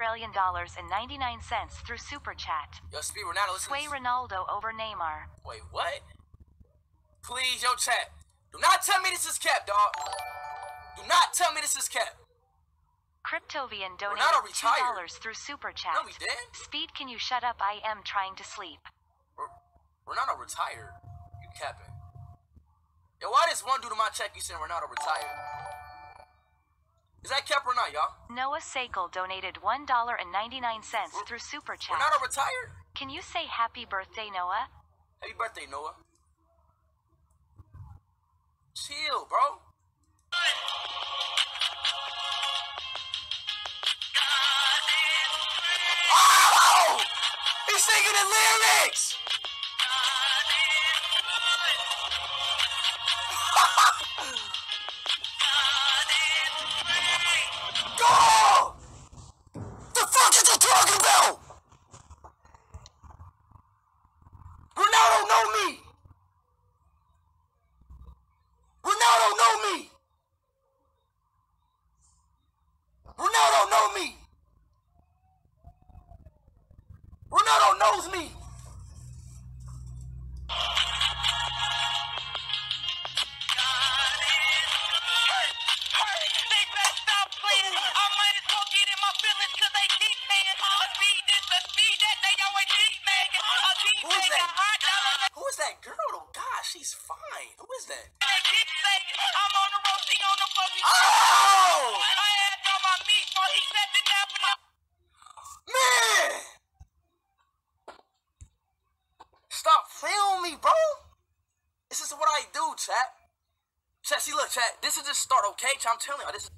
trillion dollars and and 99 cents through Super Chat. Yo, Speed Ronaldo, listen. Sway Ronaldo over Neymar. Wait, what? Please, yo, chat. Do not tell me this is cap, dog. Do not tell me this is cap. Cryptovian donated retired. $2 through Super Chat. No, he didn't. Speed, can you shut up? I am trying to sleep. Ronaldo retired. You capping. Yo, why this one dude in my check you saying Ronaldo retired? Is that cap or not, y'all? Noah Sakel donated $1.99 mm. through Super Chat. Ronaldo retired? Can you say happy birthday, Noah? Happy birthday, Noah. Chill, bro. Oh! He's singing the lyrics! Though? Gosh, she's fine. Who is that? They Stop me, bro. This is what I do, chat. Chat, see, look, chat. This is just start, okay? Chat, I'm telling you, this is